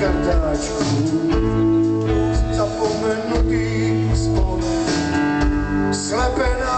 kartáčků zapomenutý spolu slepená